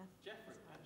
Jeff. Jeffrey.